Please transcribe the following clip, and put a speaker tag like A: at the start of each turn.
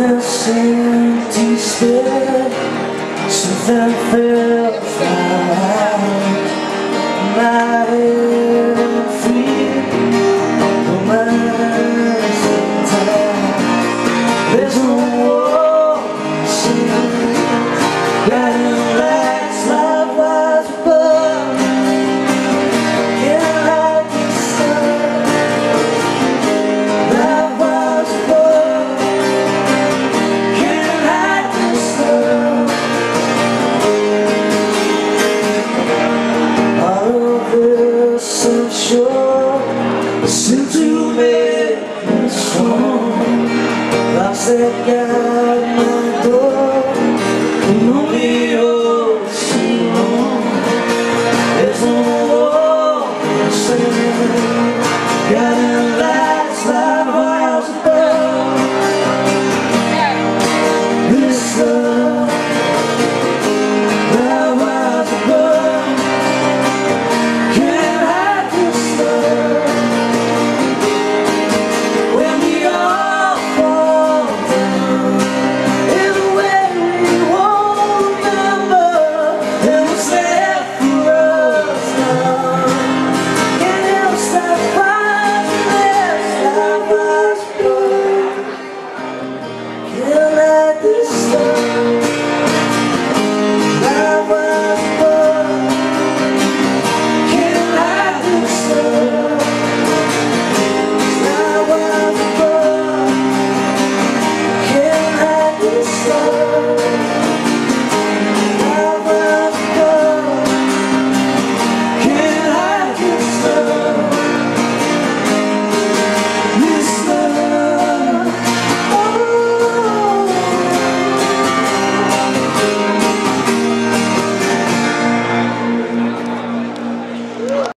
A: this empty space Something feels like My head free Romance in time There's that door stars